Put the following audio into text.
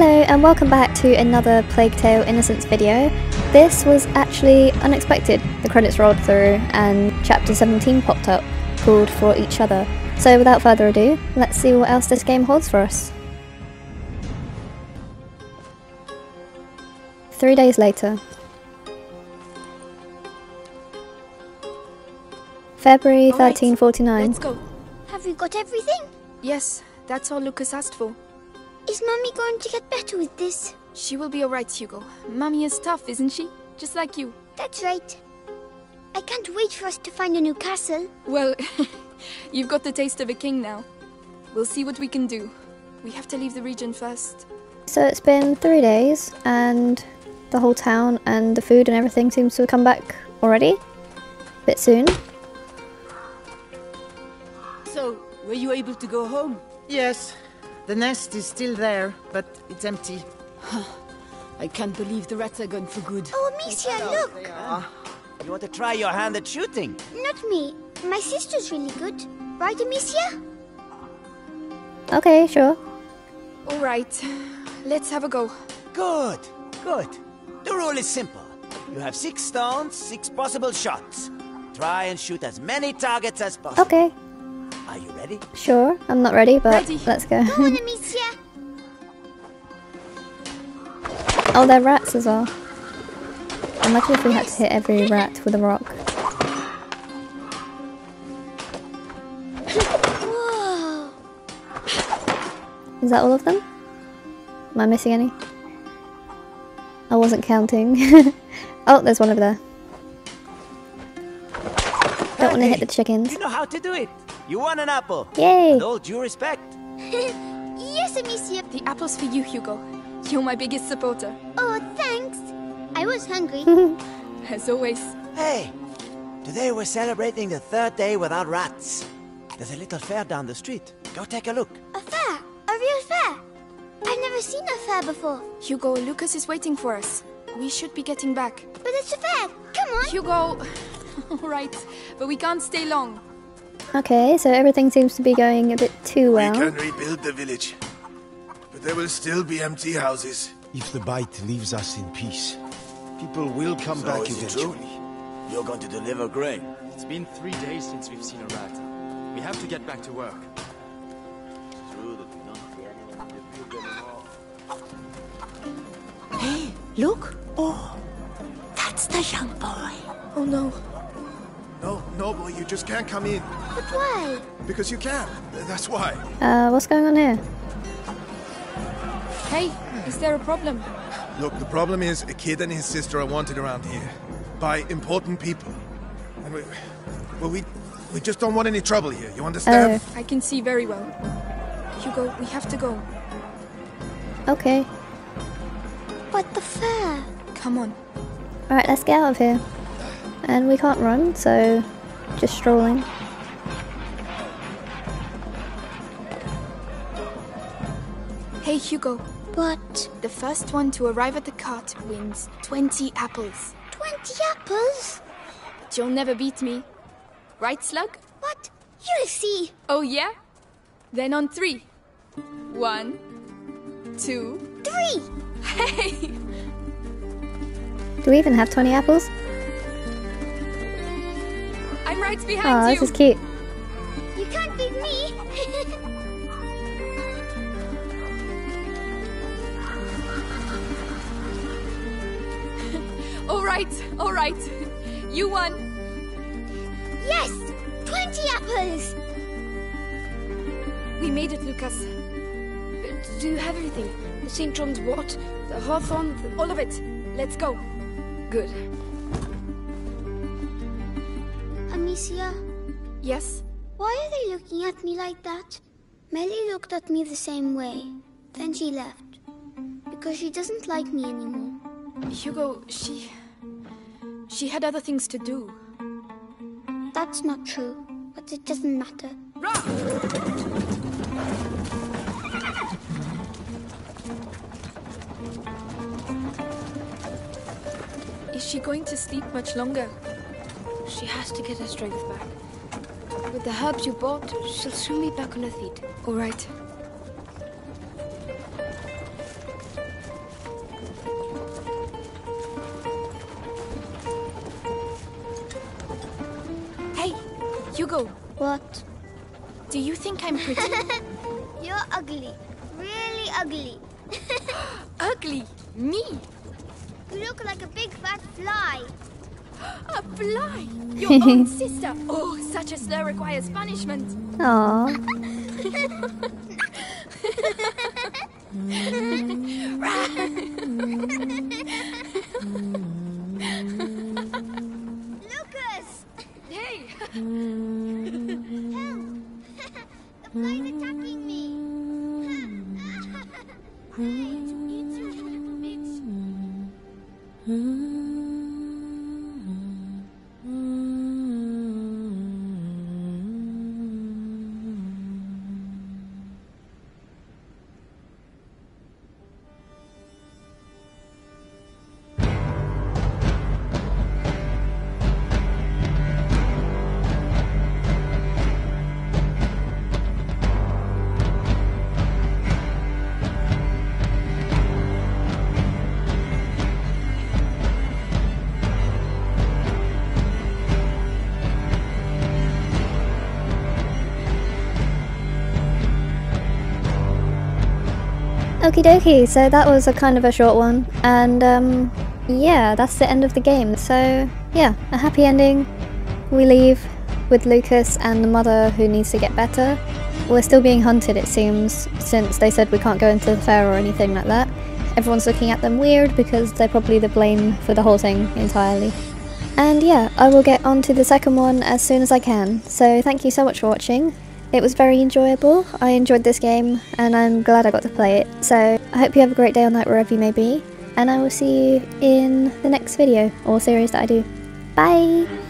Hello and welcome back to another Plague Tale Innocence video. This was actually unexpected. The credits rolled through and chapter 17 popped up called For Each Other. So without further ado, let's see what else this game holds for us. Three days later. February All right, 1349. Let's go. Have you got everything? Yes, that's all Lucas asked for. Is Mummy going to get better with this? She will be alright, Hugo. Mummy is tough, isn't she? Just like you. That's right. I can't wait for us to find a new castle. Well, you've got the taste of a king now. We'll see what we can do. We have to leave the region first. So it's been three days, and the whole town and the food and everything seems to have come back already. A Bit soon. So, were you able to go home? Yes, the nest is still there, but it's empty. I can't believe the rats are gone for good. Oh, Amicia, look! You want to try your hand at shooting? Not me. My sister's really good. Right, Amicia? Okay, sure. Alright, let's have a go. Good, good. The rule is simple. You have six stones, six possible shots. Try and shoot as many targets as possible. Okay, Are you ready? sure. I'm not ready, but Ready. let's go. Go on, Amicia! oh, they're rats as well. Imagine if we had to hit every rat with a rock. Is that all of them? Am I missing any? I wasn't counting. oh, there's one over there. Don't want to hit the chickens. You know how to do it. You won an apple. Yay! And all due respect. yes, Amicia! The apple's for you, Hugo. You're my biggest supporter. Oh, thanks! I was hungry. As always. Hey, today we're celebrating the third day without rats. There's a little fair down the street. Go take a look. a fair? A real fair? I've never seen a fair before. Hugo, Lucas is waiting for us. We should be getting back. But it's a fair! Come on! Hugo! Alright, but we can't stay long. Okay, so everything seems to be going a bit too well. We can rebuild the village. But there will still be empty houses. If the bite leaves us in peace, people will come So back is it true? eventually. You're going to deliver grain. It's been three days since we've seen a rat. We have to get back to work. Hey, look! Oh, that's the young boy. Oh no. No, no, boy, you just can't come in. But why? Because you can. That's why. Uh, what's going on here? Hey, is there a problem? Look, the problem is a kid and his sister are wanted around here by important people. And we, well, we, we just don't want any trouble here. You understand? Uh. I can see very well. Hugo, we have to go. Okay. But the fair? Come on. Alright, let's get out of here. And we can't run, so just strolling. Hey, Hugo. But The first one to arrive at the cart wins 20 apples. 20 apples? But you'll never beat me. Right, Slug? What? You'll see. Oh, yeah? Then on three. One, two. Three! Hey! Do we even have 20 apples? I'm right Oh, behind this you. is cute. You can't beat me. All right, all right. You won. yes! 20 apples! We made it, Lucas. Do you have everything? The St. John's wort, the hawthorn. All of it. Let's go. Good. Amicia, Yes? why are they looking at me like that? Mélie looked at me the same way. Then she left. Because she doesn't like me anymore. Hugo, she. She had other things to do. That's not true. But it doesn't matter. Is she going to sleep much longer? She has to get her strength back. With the herbs you bought, she'll soon be back on her feet. All right. Hey, Hugo. What? Do you think I'm pretty? You're ugly. Really ugly. ugly? Me? You look like a big fat fly. A fly? Your own sister? Oh, such a slur requires punishment. Aww. Lucas! Hey! Help! the fly's attacking me! Okie dokie, so that was a kind of a short one, and um, yeah, that's the end of the game. So yeah, a happy ending. We leave with Lucas and the mother who needs to get better. We're still being hunted, it seems, since they said we can't go into the fair or anything like that. Everyone's looking at them weird because they're probably the blame for the whole thing entirely. And yeah, I will get on to the second one as soon as I can. So thank you so much for watching. It was very enjoyable. I enjoyed this game and I'm glad I got to play it. So I hope you have a great day or night wherever you may be. And I will see you in the next video or series that I do. Bye!